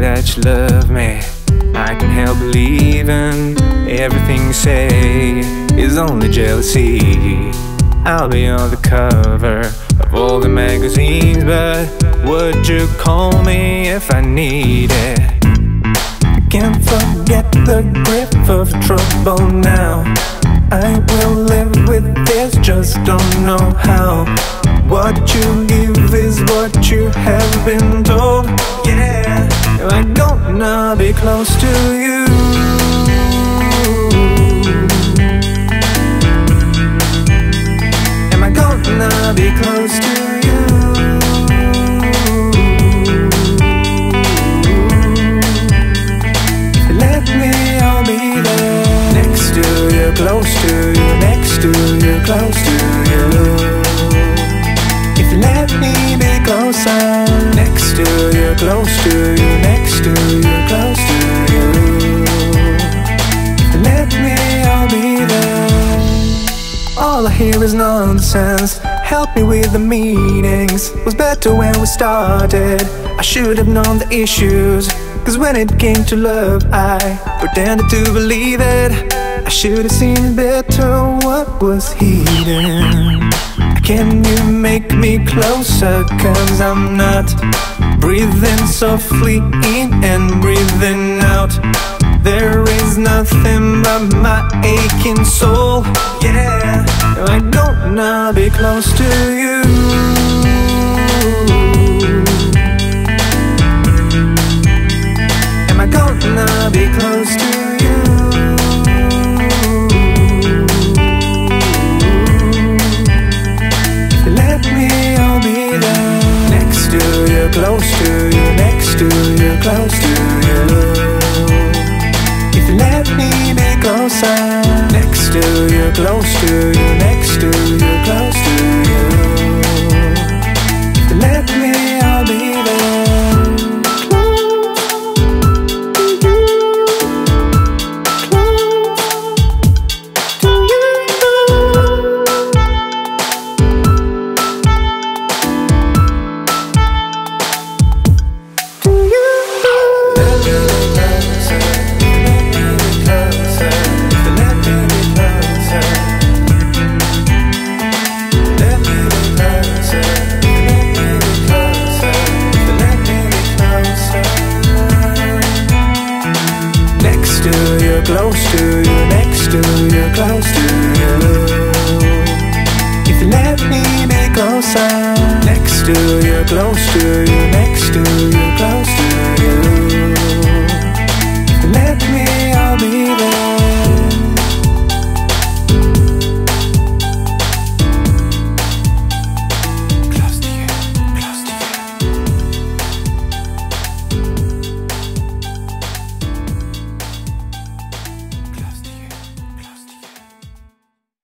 much you love me. I can help believing everything you say is only jealousy. I'll be on the cover of all the magazines, but would you call me if I need it? I Can't forget the grip of trouble now. I will live with this, just don't know how. What you give is what you have been told. Yeah, I'm gonna be close to you. Am I gonna be close to you? Let me, I'll be there Next to you, close to you Next to you, close to you If you let me be closer Next to you, close to you All I hear is nonsense. Help me with the meetings Was better when we started. I should have known the issues. Cause when it came to love I pretended to believe it. I should have seen better what was hidden. Can you make me closer? Cause I'm not Breathing softly in and breathing out. There is nothing but my aching soul. Yeah, I'm gonna be close to you. Am I gonna be close to you? If you let me, I'll be there. Next to you, close to you Next to you, close to you. If you let me be closer Next to you, close to you Next to you, close to you, next to you, close to you. If you let me be closer, next to you, close to you, next to you,